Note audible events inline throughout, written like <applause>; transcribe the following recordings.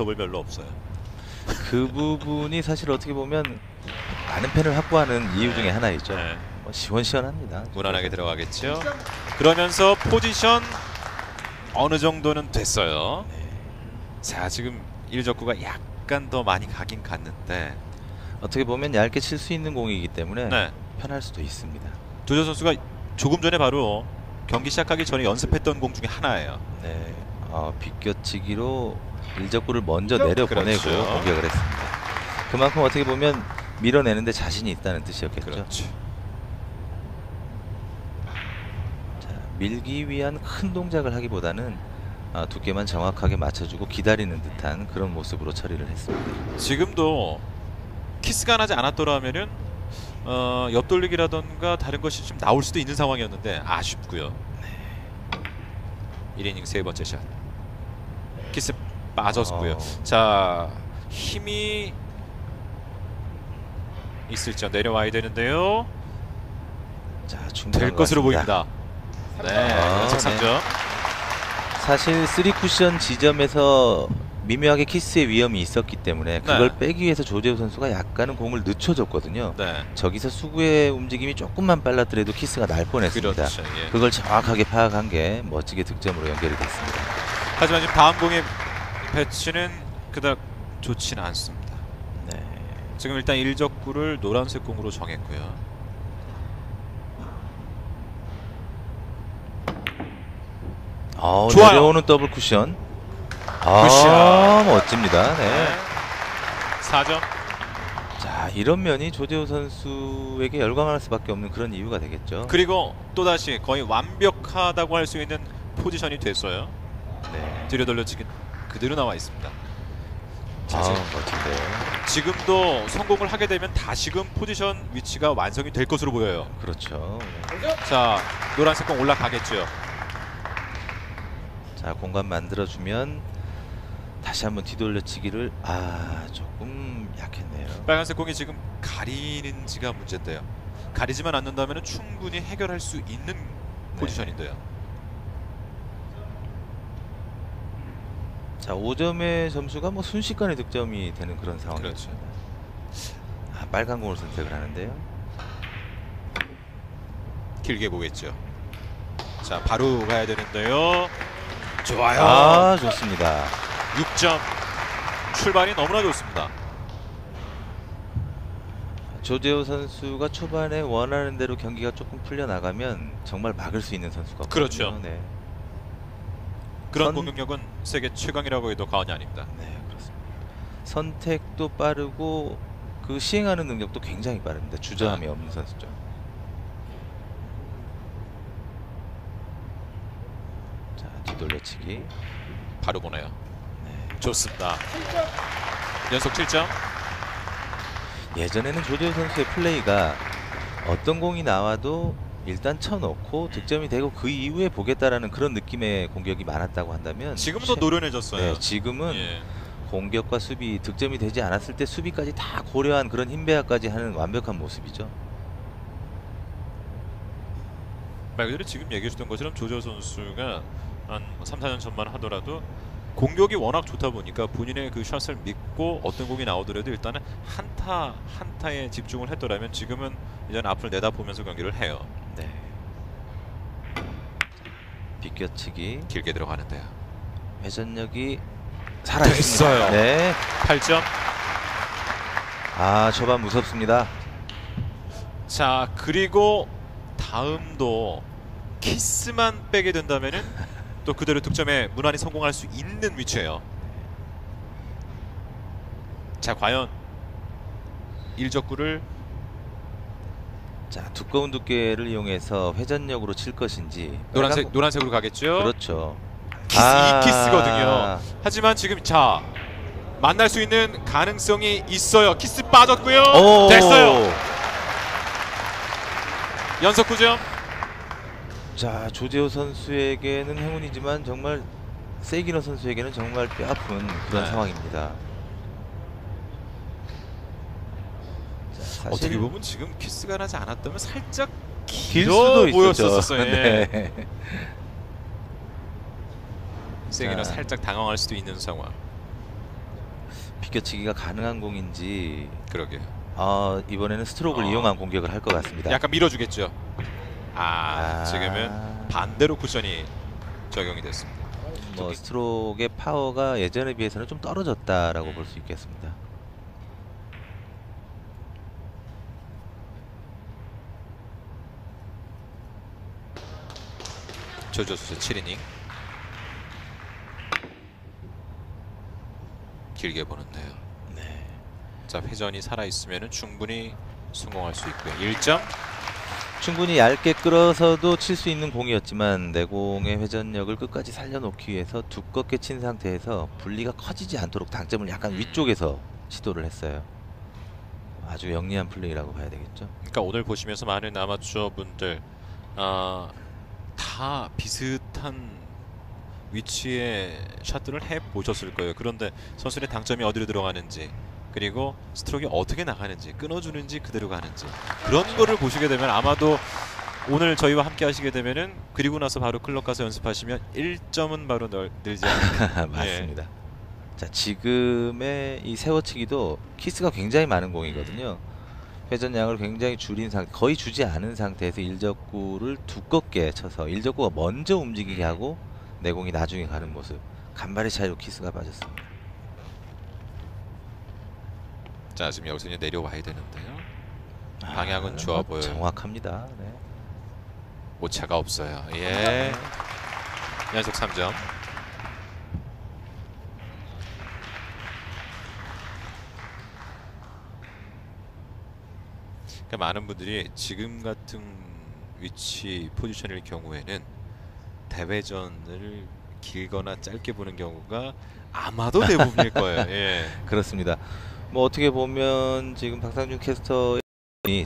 인터벌 별로 없어요. 그 부분이 사실 어떻게 보면 많은 팬을 확보하는 이유 중에 하나이죠. 네. 뭐 시원시원합니다. 무난하게 들어가겠죠. 그러면서 포지션 어느 정도는 됐어요. 자 지금 일적구가 약간 더 많이 가긴 갔는데 어떻게 보면 얇게 칠 수 있는 공이기 때문에 네. 편할 수도 있습니다. 조조 선수가 조금 전에 바로 경기 시작하기 전에 연습했던 공 중에 하나예요. 네, 어, 비껴치기로 일적구를 먼저 내려보내고 그렇죠. 공격을 했습니다. 그만큼 어떻게 보면 밀어내는데 자신이 있다는 뜻이었겠죠. 그렇죠. 자, 밀기 위한 큰 동작을 하기보다는 아, 두께만 정확하게 맞춰주고 기다리는 듯한 그런 모습으로 처리를 했습니다. 지금도 키스가 나지 않았더라면은 어, 옆돌리기라던가 다른 것이 좀 나올 수도 있는 상황이었는데 아쉽고요. 1이닝 세 번째 샷. 키스 빠졌고요. 어. 자 힘이 있을지 내려와야 되는데요. 자, 충분한 될것 것으로. 보입니다. 네, 아, 연속 네. 3점. 사실 3쿠션 지점에서 미묘하게 키스의 위험이 있었기 때문에 그걸 네. 빼기 위해서 조재호 선수가 약간은 공을 늦춰줬거든요. 네, 저기서 수구의 움직임이 조금만 빨랐더라도 키스가 날 뻔했습니다. 그렇죠. 예. 그걸 정확하게 파악한 게 멋지게 득점으로 연결이 됐습니다. 하지만 지금 다음 공의 배치는 그닥 좋지는 않습니다. 네. 지금 일단 일적구를 노란색 공으로 정했고요. 아, 좋아요. 내려오는 더블 쿠션. 아, good shot. 멋집니다. 네. 네. 4점. 자, 이런 면이 조재호 선수에게 열광할 수밖에 없는 그런 이유가 되겠죠. 그리고 또다시 거의 완벽하다고 할 수 있는 포지션이 됐어요. 네. 뒤로 돌려치기 그대로 나와 있습니다. 자, 아, 지금, 멋진데요. 지금도 성공을 하게 되면 다시금 포지션 위치가 완성이 될 것으로 보여요. 그렇죠. 자, 노란색 공 올라가겠죠. 자, 공간 만들어주면 다시 한번 뒤돌려치기를 아 조금 약했네요. 빨간색 공이 지금 가리는지가 문제인데요. 가리지만 않는다면 충분히 해결할 수 있는 포지션인데요. 자, 5점의 점수가 뭐 순식간에 득점이 되는 그런 상황이었죠. 그렇죠. 아, 빨간 공을 선택을 하는데요. 길게 보겠죠. 자, 바로 가야 되는데요. 좋아요. 아, 좋습니다. 6점. 출발이 너무나 좋습니다. 조재호 선수가 초반에 원하는 대로 경기가 조금 풀려 나가면 정말 막을 수 있는 선수가 그렇죠. 네. 그런 선- 공격력은 세계 최강이라고 해도 과언이 아닙니다. 네, 그렇습니다. 선택도 빠르고 그 시행하는 능력도 굉장히 빠릅니다. 주저함이 네. 없는 선수죠. 자, 뒤돌려치기. 바로 보내요. 네. 좋습니다. 연속 7점. 예전에는 조재호 선수의 플레이가 어떤 공이 나와도 일단 쳐놓고 득점이 되고 그 이후에 보겠다라는 그런 느낌의 공격이 많았다고 한다면 최- 노련해졌어요. 네, 지금은 예. 공격과 수비 득점이 되지 않았을 때 수비까지 다 고려한 그런 힘 배합까지 하는 완벽한 모습이죠. 말 그대로 지금 얘기해 주던 것처럼 조조 선수가 한 3, 4년 전만 하더라도 공격이 워낙 좋다 보니까 본인의 그 샷을 믿고 어떤 공이 나오더라도 일단은 한타 한타에 집중을 했더라면 지금은 이제 앞을 내다보면서 경기를 해요. 네. 비껴치기 길게 들어가는데요. 회전력이 살아있습니다. 됐어요. 네. 8점. 아 초반 무섭습니다. 자 그리고 다음도 키스만 빼게 된다면은 또 그대로 득점에 무난히 성공할 수 있는 위치예요. 자 과연 일적구를 자 두꺼운 두께를 이용해서 회전력으로 칠 것인지 노란색 빨간- 노란색으로 가겠죠. 그렇죠. 키스 아. 이 키스거든요. 하지만 지금 자 만날 수 있는 가능성이 있어요. 키스 빠졌고요. 오. 됐어요. 연속 9점. 자 조재호 선수에게는 행운이지만 정말 세기너 선수에게는 정말 뼈아픈 그런 네. 상황입니다. 사실 어떻게 보면 지금 키스가 나지 않았다면 살짝 길 길어. 보였었어요. 예. 네. <laughs> 세기는 자. 살짝 당황할 수도 있는 상황. 비껴치기가 가능한 공인지 그러게요. 아, 이번에는 스트로크를 어. 이용한 공격을 할 것 같습니다. 약간 밀어주겠죠. 아, 아. 지금은 반대로 쿠션이 적용이 됐습니다. 뭐 스트로크의 파워가 예전에 비해서는 좀 떨어졌다라고 볼 수 있겠습니다. 조조수의 7이닝 길게 보는데요. 네. 자 회전이 살아 있으면 충분히 성공할 수 있고요. 1점. 충분히 얇게 끌어서도 칠 수 있는 공이었지만 내공의 회전력을 끝까지 살려놓기 위해서 두껍게 친 상태에서 분리가 커지지 않도록 당점을 약간 위쪽에서 시도를 했어요. 아주 영리한 플레이라고 봐야 되겠죠. 그러니까 오늘 보시면서 많은 아마추어 분들 아, 다 비슷한 위치의 샷들을 해 보셨을 거예요. 그런데 선수의 당점이 어디로 들어가는지 그리고 스트로크가 어떻게 나가는지 끊어주는지 그대로 가는지 그런 거를 보시게 되면 아마도 오늘 저희와 함께 하시게 되면은 그리고 나서 바로 클럽 가서 연습하시면 1점은 바로 널, 늘지 않을까. <laughs> 맞습니다. 자 지금의 이 세워치기도 키스가 굉장히 많은 공이거든요. 회전량을 굉장히 줄인 상태, 거의 주지 않은 상태에서 일적구를 두껍게 쳐서 일적구가 먼저 움직이게 하고 내공이 나중에 가는 모습. 간발의 차이로 키스가 빠졌습니다. 자 지금 여기서 이제 내려와야 되는데요. 방향은 좋아 뭐 보여요. 정확합니다. 네. 오차가 없어요. 예. 연속 3점. 그러니까 많은 분들이 지금 같은 위치 포지션일 경우에는 대회전을 길거나 짧게 보는 경우가 아마도 <laughs> 대부분일 거예요. 예. 그렇습니다. 뭐 어떻게 보면 지금 박상준 캐스터이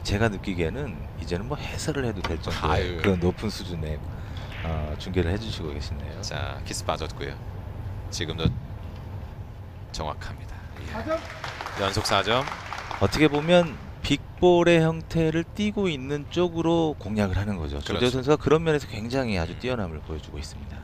제가 느끼기에는 이제는 뭐 해설을 해도 될 정도의 아유. 그런 높은 수준의 어, 중계를 해주시고 계시네요. 자, 키스 빠졌고요. 지금도 정확합니다. 예. 연속 4점. 어떻게 보면 big ball의 형태를 띠고 있는 쪽으로 공략을 하는 거죠. 그렇죠. 선수가 그런 면에서 굉장히 아주 뛰어남을 보여주고 있습니다.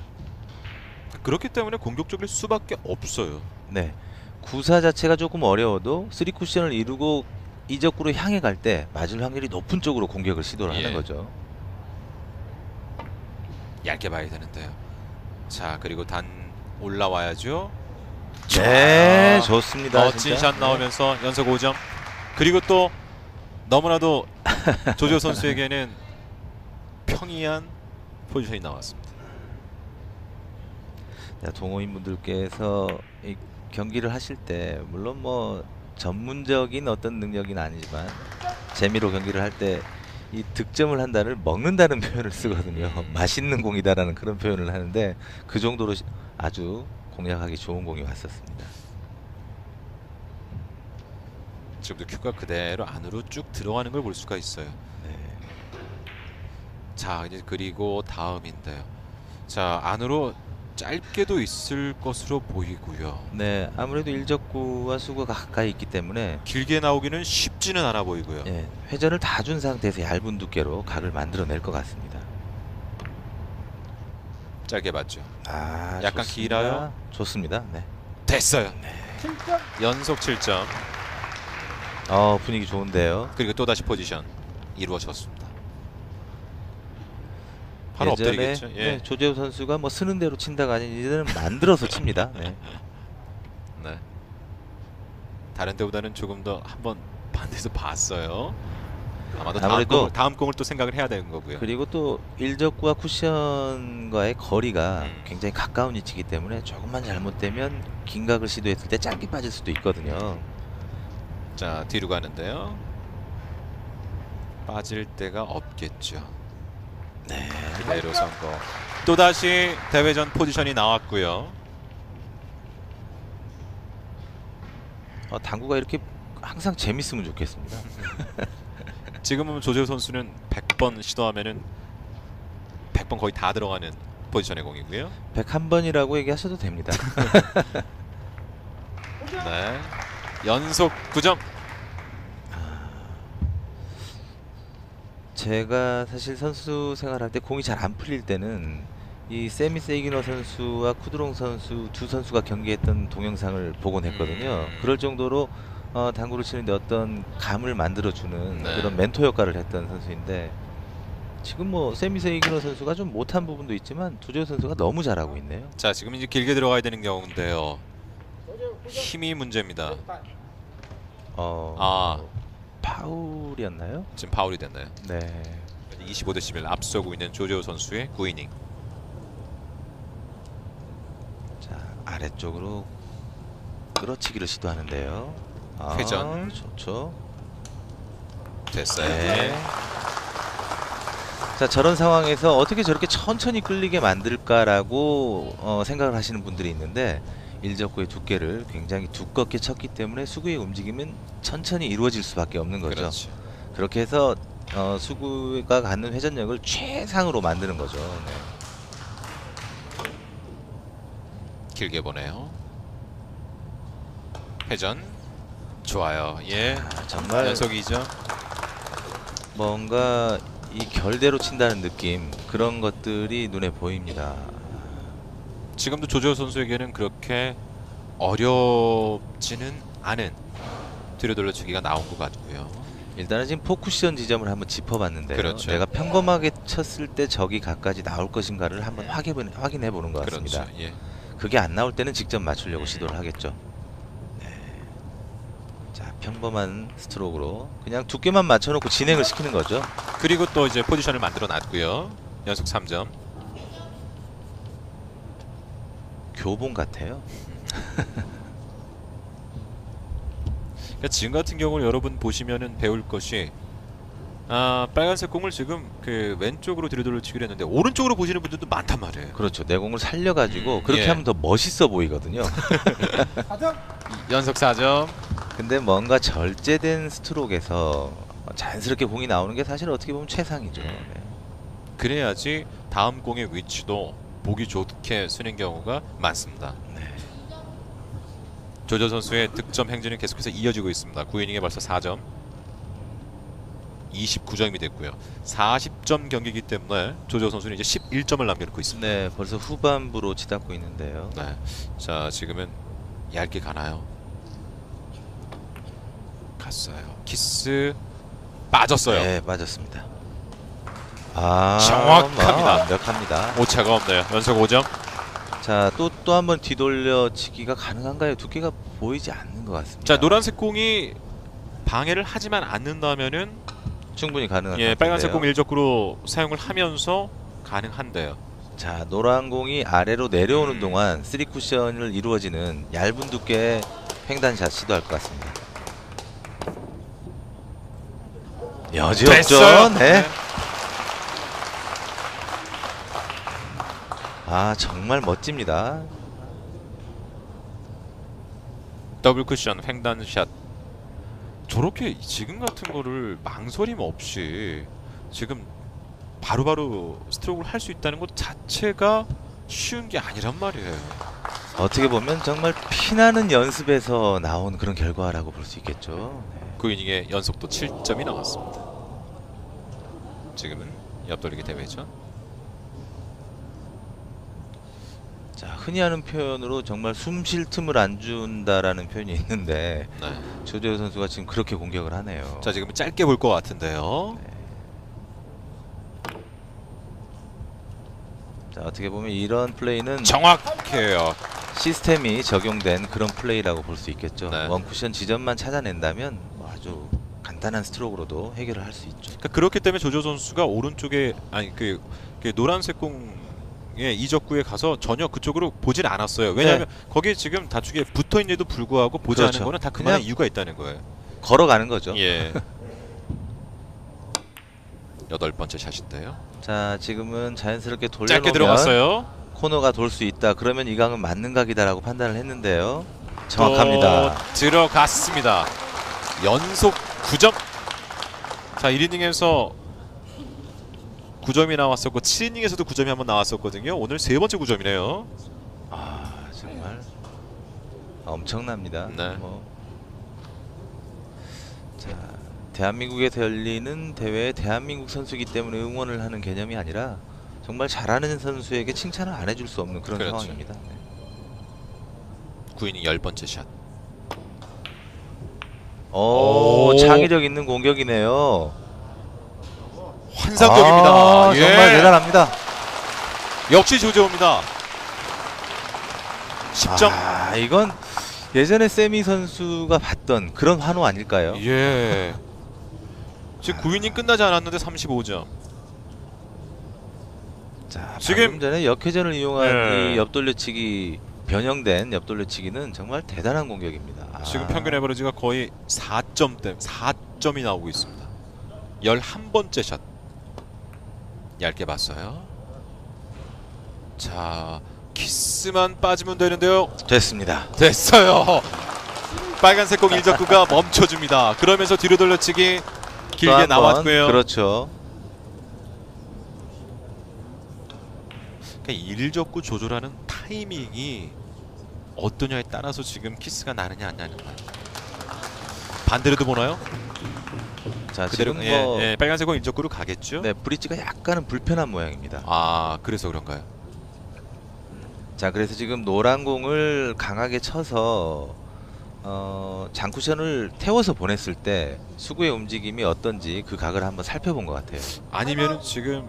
그렇기 때문에 공격적일 수밖에 없어요. 네, 구사 자체가 조금 어려워도 쓰리 쿠션을 이루고 이적구로 향해 갈 때 맞을 확률이 높은 쪽으로 공격을 시도를 예. 하는 거죠. 얇게 봐야 되는데요. 자, 그리고 단 올라와야죠. 네, 자, 좋습니다. 멋진 진짜. 샷 나오면서 연속 5점. 그리고 또 너무나도 <laughs> 조조 선수에게는 평이한 포지션이 나왔습니다. 자, 동호인 분들께서 이 경기를 하실 때 물론 뭐 전문적인 어떤 능력은 아니지만 재미로 경기를 할 때 이 득점을 한다를 먹는다는 <laughs> 표현을 쓰거든요. 음. 맛있는 공이다라는 그런 표현을 하는데 그 정도로 시- 아주 공략하기 좋은 공이 왔었습니다. 지금도 큐가 그대로 안으로 쭉 들어가는 걸 볼 수가 있어요. 네. 자, 이제 그리고 다음인데요. 자, 안으로 짧게도 있을 것으로 보이고요. 네, 아무래도 일적구와 수구가 가까이 있기 때문에 길게 나오기는 쉽지는 않아 보이고요. 예, 회전을 다 준 상태에서 얇은 두께로 각을 만들어낼 것 같습니다. 짧게 봤죠. 아, 약간 좋습니다. 길어요? 좋습니다. 네. 됐어요. 연속 7점. 어, 분위기 좋은데요. 그리고 또 다시 포지션 이루어졌습니다. 바로 예전에 엎드리겠죠. 예. 네, 조재호 선수가 뭐 쓰는 대로 친다가 아닌 이제는 만들어서 칩니다. 네. <laughs> 네. 다른 데보다는 조금 더 한번 반대에서 봤어요. 아마도 다음 공을, 다음 공을 또 생각을 해야 되는 거고요. 그리고 또 일적구와 쿠션과의 거리가 음. 굉장히 가까운 위치이기 때문에 조금만 잘못되면 긴각을 시도했을 때 짧게 빠질 수도 있거든요. 자 뒤로 가는데요. 빠질 데가 없겠죠. 네. 그대로 성공. 또 다시 대회전 포지션이 나왔고요. 어, 당구가 이렇게 항상 재밌으면 좋겠습니다. <laughs> 지금은 조재호 선수는 100번 시도하면은 100번 거의 다 들어가는 포지션의 공이고요. 101번이라고 얘기하셔도 됩니다. <laughs> 네. 연속 9점. 제가 사실 선수 생활할 때 공이 잘 안 풀릴 때는 이 세미 세이기너 선수와 쿠드롱 선수 두 선수가 경기했던 동영상을 보곤 했거든요. 음. 그럴 정도로 어, 당구를 치는데 어떤 감을 만들어주는 네. 그런 멘토 역할을 했던 선수인데 지금 뭐 세미 세이기너 선수가 좀 못한 부분도 있지만 두조 선수가 너무 잘하고 있네요. 자 지금 이제 길게 들어가야 되는 경우인데요. 힘이 문제입니다. 어, 아. 파울이었나요? 지금 파울이 됐나요? 네. 25대 11 앞서고 있는 조재호 선수의 9이닝. 자 아래쪽으로 끌어치기를 시도하는데요. 아, 회전. 좋죠. 됐어요. 네. 자 저런 상황에서 어떻게 저렇게 천천히 끌리게 만들까라고 어, 생각을 하시는 분들이 있는데 일적구의 두께를 굉장히 두껍게 쳤기 때문에 수구의 움직임은 천천히 이루어질 수밖에 없는 거죠. 그렇죠. 그렇게 해서 어, 수구가 갖는 회전력을 최상으로 만드는 거죠. 네. 길게 보내요. 회전 좋아요. 예. 아, 정말 연속이죠. 뭔가 이 결대로 친다는 느낌 그런 것들이 눈에 보입니다. 지금도 조재호 선수에게는 그렇게 어렵지는 않은 뒤로 돌려치기가 나온 것 같고요. 일단은 지금 포쿠션 지점을 한번 짚어봤는데요. 그렇죠. 내가 평범하게 쳤을 때 적이 각까지 나올 것인가를 한번 확인, 확인해 보는 것 같습니다. 그렇죠. 예. 그게 안 나올 때는 직접 맞추려고 음. 시도를 하겠죠. 네. 자 평범한 스트로크로 그냥 두께만 맞춰놓고 진행을 시키는 거죠. 그리고 또 이제 포지션을 만들어 놨고요. 연속 3점. 교본 같아요. <laughs> 그러니까 지금 같은 경우를 여러분 보시면은 배울 것이 아 빨간색 공을 지금 그 왼쪽으로 들이돌려치기로 했는데 오른쪽으로 보시는 분들도 많단 말이에요. 그렇죠. 내 공을 살려가지고 음, 그렇게 예. 하면 더 멋있어 보이거든요. <laughs> 연속 4점. 근데 뭔가 절제된 스트로크에서 자연스럽게 공이 나오는 게 사실 어떻게 보면 최상이죠. 음. 네. 그래야지 다음 공의 위치도 보기 좋게 쓰는 경우가 많습니다. 네. 조조 선수의 득점 행진이 계속해서 이어지고 있습니다. 9이닝에 벌써 4점. 29점이 됐고요. 40점 경기이기 때문에 조조 선수는 이제 11점을 남겨놓고 있습니다. 네, 벌써 후반부로 치닫고 있는데요. 네. 자, 지금은 얇게 가나요? 갔어요. 키스 빠졌어요. 네, 빠졌습니다. 아, 정확합니다. 뭐 완벽합니다. 오차가 없네요. 연속 5점. 자, 또 또 한 번 뒤돌려치기가 가능한가요? 두께가 보이지 않는 것 같습니다. 자, 노란색 공이 방해를 하지만 않는다면은 충분히 가능한 예, 빨간색 공. 일적으로 사용을 하면서 가능한데요. 자, 노란 공이 아래로 내려오는 음. 동안 3 쿠션을 이루어지는 얇은 두께의 횡단샷 시도할 것 같습니다. 여지 됐어요. 없죠? 네. 아, 정말 멋집니다. 더블 쿠션 횡단샷 저렇게 지금 같은 거를 망설임 없이 지금 바로 바로 스트로크를 할 수 있다는 것 자체가 쉬운 게 아니란 말이에요. 어떻게 보면 정말 피나는 연습에서 나온 그런 결과라고 볼 수 있겠죠. 네. 그 이닝에 연속도 7점이 나왔습니다. 지금은 옆돌리기 대회죠. 자, 흔히 하는 표현으로 정말 숨 쉴 틈을 안 준다라는 표현이 있는데 네. 조재호 선수가 지금 그렇게 공격을 하네요. 자 지금 짧게 볼 것 같은데요. 자, 어떻게 보면 이런 플레이는 정확해요. 시스템이 적용된 그런 플레이라고 볼 수 있겠죠. 네. 원쿠션 지점만 찾아낸다면 뭐 아주 간단한 스트로크로도 해결을 할 수 있죠. 그러니까 그렇기 때문에 조조 선수가 오른쪽에 아니 그, 그 노란색 공 의 이적구에 가서 전혀 그쪽으로 보질 않았어요. 왜냐하면 거기에 지금 다축에 붙어 있는데도 불구하고 보지 그렇죠. 않은 거는 다 그만한 이유가 있다는 거예요. 걸어가는 거죠. 예. <laughs> 여덟 번째 샷인데요. 자, 지금은 자연스럽게 돌려놓으면 들어갔어요. 코너가 돌 수 있다. 그러면 이 각은 맞는 각이다라고 판단을 했는데요. 정확합니다. 또 들어갔습니다. 연속 9점. 자, 1이닝에서 9점이 나왔었고 7이닝에서도 9점이 한번 나왔었거든요. 오늘 세 번째 9점이네요. 아, 정말 엄청납니다. 네. 뭐. 자, 대한민국에서 열리는 대회에 대한민국 선수이기 때문에 응원을 하는 개념이 아니라 정말 잘하는 선수에게 칭찬을 안 해줄 수 없는 그런 그렇죠. 상황입니다. 네. 구인이 열 번째 샷. 오, 오. 창의력 있는 공격이네요. 환상적입니다. 아, 예. 정말 대단합니다. 역시 조재호입니다. 10점. 아, 이건 예전에 세미 선수가 봤던 그런 환호 아닐까요? 예. 지금 구인이 끝나지 않았는데 35점. 자, 지금- 전에 역회전을 이용한 네. 이 옆돌려치기 변형된 옆돌려치기는 정말 대단한 공격입니다. 아, 지금 평균 에버리지가 거의 4점대 4점이 나오고 있습니다. 11번째 샷. 얇게 봤어요. 자, 키스만 빠지면 되는데요. 됐습니다. 됐어요. 빨간색 공 일적구가 멈춰줍니다. 그러면서 뒤로 돌려치기 또 길게 나왔고요. 그렇죠. 그러니까 일적구 조절하는 타이밍이 어떠냐에 따라서 지금 키스가 나느냐 안 나느냐. 반대로도 보나요? 자, 지금 예, 뭐 예, 빨간색 공 일적구로 가겠죠? 네, 브릿지가 약간은 불편한 모양입니다. 아 그래서 그런가요? 자, 그래서 지금 노란 공을 강하게 쳐서 어, 장쿠션을 태워서 보냈을 때 수구의 움직임이 어떤지 그 각을 한번 살펴본 것 같아요. 아니면은 지금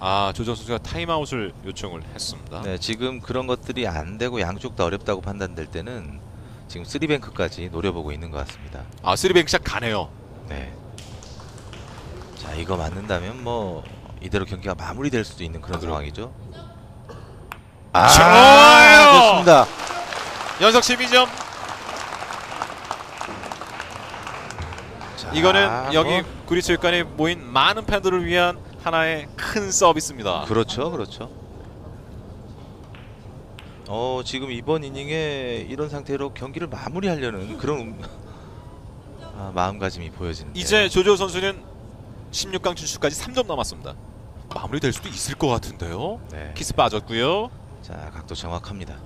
아 조재호 선수가 타임아웃을 요청을 했습니다. 네, 지금 그런 것들이 안 되고 양쪽 다 어렵다고 판단될 때는 지금 three bank까지 노려보고 있는 것 같습니다. 아 three bank shot 가네요. 네. 자, 이거 맞는다면 뭐 이대로 경기가 마무리될 수도 있는 그런. 상황이죠. 좋아요! 좋습니다. 연속 12점. 자, 이거는 여기 뭐, 구리체육관에 모인 많은 팬들을 위한 하나의 큰 서비스입니다. 그렇죠, 그렇죠. 어, 지금 이번 이닝에 이런 상태로 경기를 마무리하려는 그런 음- <laughs> 아, 마음가짐이 보여지는데. 이제 조조 선수는 16강 진출까지 3점 남았습니다. 마무리될 수도 있을 것 같은데요. 네. 키스 빠졌고요. 자, 각도 정확합니다.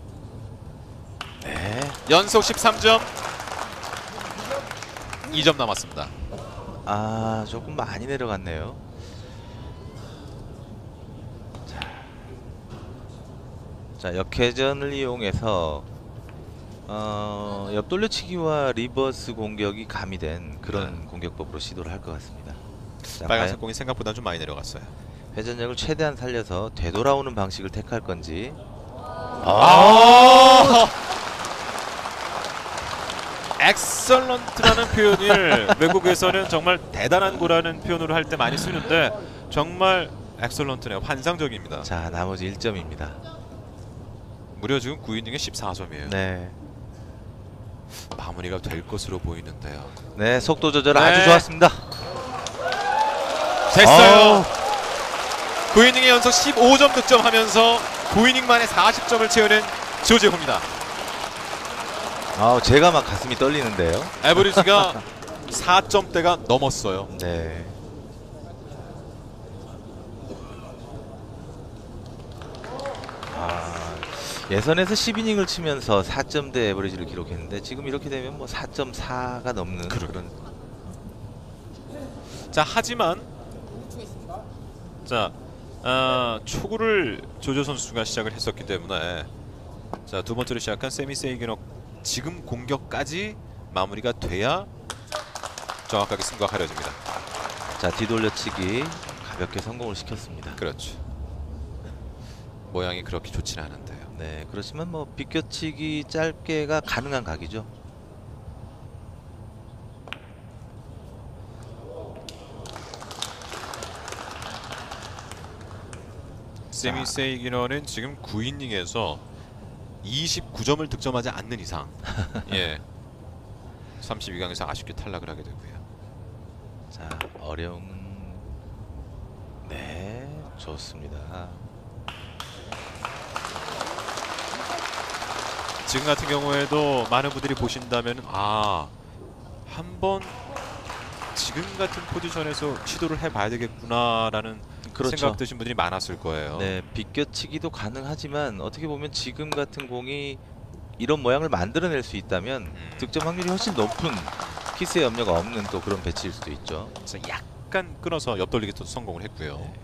네. 연속 13점. 2점 남았습니다. 아, 조금 많이 내려갔네요. 자. 자, 역회전을 이용해서 어, 옆돌려치기와 reverse 공격이 가미된 그런 네. 공격법으로 시도를 할 것 같습니다. 자, 빨간색 공이 생각보다 좀 많이 내려갔어요. 회전력을 최대한 살려서 되돌아오는 방식을 택할 건지. 아! excellent라는 표현을 <laughs> 외국에서는 정말 대단한 거라는 표현으로 할 때 많이 쓰는데 정말 excellent네요. 환상적입니다. 자, 나머지 1점입니다. 무려 지금 9이닝에 14점이에요. 네. 마무리가 될 것으로 보이는데요. 네, 속도 조절 네. 아주 좋았습니다. 됐어요. 9이닝에 연속 15점 득점하면서 9이닝 만에 40점을 채우는 조재호입니다. 아, 제가 막 가슴이 떨리는데요. 에버리지가 4점대가 <laughs> 넘었어요. 네. 아, 예선에서 10이닝을 치면서 4점대 에버리지를 기록했는데 지금 이렇게 되면 뭐 4.4가 넘는. 그런 자 하지만 자 아, 초구를 조조 선수가 시작을 했었기 때문에 자 두 번째로 시작한 세미 세이기너 지금 공격까지 마무리가 돼야 정확하게 승부가 가려집니다. 자 뒤돌려치기 가볍게 성공을 시켰습니다. 그렇죠. 모양이 그렇게 좋지는 않은데요. 네, 그렇지만 뭐 비껴치기 짧게가 가능한 각이죠. 세미 자. 세이기너는 지금 9이닝에서 29점을 득점하지 않는 이상 <laughs> 예 32강에서 아쉽게 탈락을 하게 되고요. 자 어려운 네 좋습니다. 지금 같은 경우에도 많은 분들이 보신다면 아 한번 지금 같은 포지션에서 시도를 해봐야 되겠구나라는 그렇죠. 생각 드신 분들이 많았을 거예요. 네, 비껴치기도 가능하지만 어떻게 보면 지금 같은 공이 이런 모양을 만들어낼 수 있다면 음. 득점 확률이 훨씬 높은 키스의 염려가 없는 또 그런 배치일 수도 있죠. 그래서 약간 끊어서 옆돌리기 또 성공을 했고요. 네.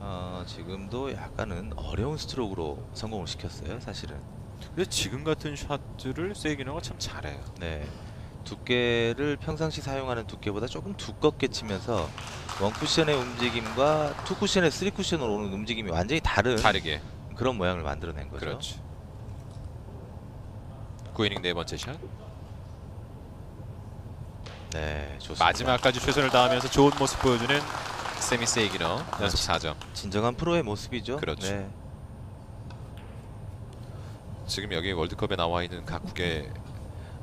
어, 지금도 약간은 어려운 스트로크로 성공을 시켰어요, 사실은. 근데 지금 같은 샷들을 세이기너가 참 잘해요. 네. 두께를 평상시 사용하는 두께보다 조금 두껍게 치면서 원 쿠션의 움직임과 투 쿠션의 쓰리 쿠션으로 오는 움직임이 완전히 다른 다르게. 그런 모양을 만들어낸 거죠. 그렇지. 9이닝 네 번째 샷. 네, 좋습니다. 마지막까지 최선을 다하면서 좋은 모습 보여주는 세미 세이기너 연속 4점. 진정한 프로의 모습이죠. 그렇죠. 네. 지금 여기 월드컵에 나와 있는 각국의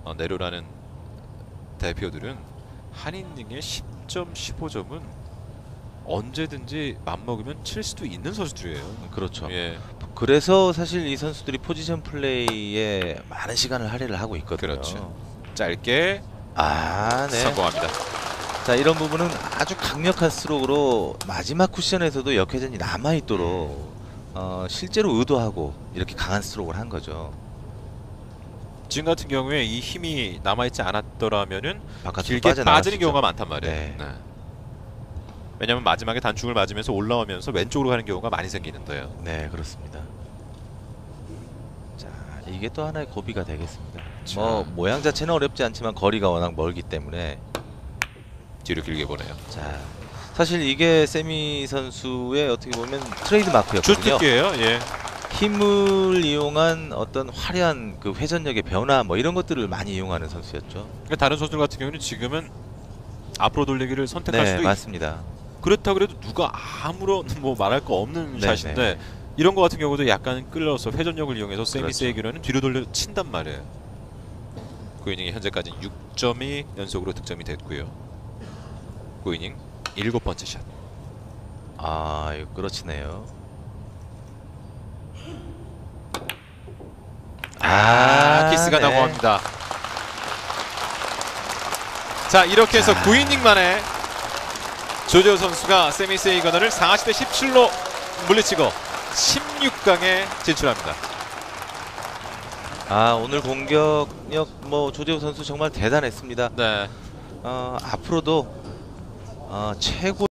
어, 내로라는 대표들은 한 이닝에 10점, 15점은 언제든지 맘먹으면 칠 수도 있는 선수들이에요. 그렇죠. 예, 그래서 사실 이 선수들이 포지션 플레이에 많은 시간을 할애를 하고 있거든요. 그렇죠. 짧게 아, 네. 성공합니다. 자, 이런 부분은 아주 강력한 스트로크로 마지막 쿠션에서도 역회전이 남아 있도록 어, 실제로 의도하고 이렇게 강한 스트로크를 한 거죠. 지금 같은 경우에 이 힘이 남아있지 않았더라면은 바깥으로 길게 빠지는. 경우가 많단 말이에요. 네. 네. 왜냐하면 마지막에 단축을 맞으면서 올라오면서 왼쪽으로 가는 경우가 많이 생기는데요. 네, 그렇습니다. 자, 이게 또 하나의 고비가 되겠습니다. 자. 뭐 모양 자체는 어렵지 않지만 거리가 워낙 멀기 때문에 뒤로 길게 보내요. 자, 사실 이게 세미 선수의 어떻게 보면 트레이드 마크였거든요. 주특기예요. 예. 힘을 이용한 어떤 화려한 그 회전력의 변화 뭐 이런 것들을 많이 이용하는 선수였죠. 그러니까 다른 선수들 같은 경우는 지금은 앞으로 돌리기를 선택할 네, 수도 있, 맞습니다. 그렇다 그래도 누가 아무런 뭐 말할 거 없는 네, 샷인데 네. 이런 거 같은 경우도 약간 끌려서 회전력을 이용해서 세미 그렇죠. 세이기로는 뒤로 돌려 친단 말이에요. 그 이닝이 현재까지 6점이 연속으로 득점이 됐고요. 그 이닝 일곱 번째 샷. 아, 그렇지네요. 아, 키스가 네. 나고합니다. 자 이렇게 해서 자. 9이닝 만에 조재호 선수가 세미 세이거너를 40대 17로 물리치고 16강에 진출합니다. 아, 오늘 공격력 뭐 조재호 선수 정말 대단했습니다. 네. 어, 앞으로도 어, 최고